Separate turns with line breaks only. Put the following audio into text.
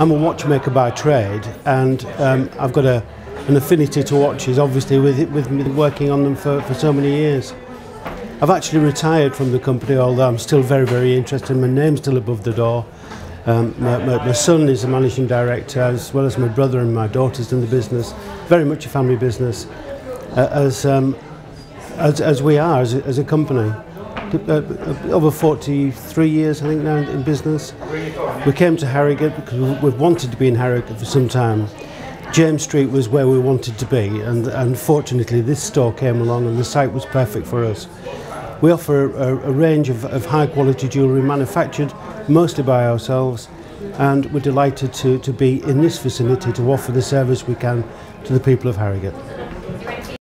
I'm a watchmaker by trade, and um, I've got a, an affinity to watches, obviously, with, with me working on them for, for so many years. I've actually retired from the company, although I'm still very, very interested. My name's still above the door. Um, my, my, my son is a managing director, as well as my brother and my daughter's in the business. Very much a family business, uh, as, um, as, as we are as a, as a company. Uh, uh, over 43 years, I think, now in business. We came to Harrogate because we've wanted to be in Harrogate for some time. James Street was where we wanted to be, and, and fortunately, this store came along and the site was perfect for us. We offer a, a range of, of high quality jewellery manufactured mostly by ourselves and we're delighted to, to be in this vicinity to offer the service we can to the people of Harrogate.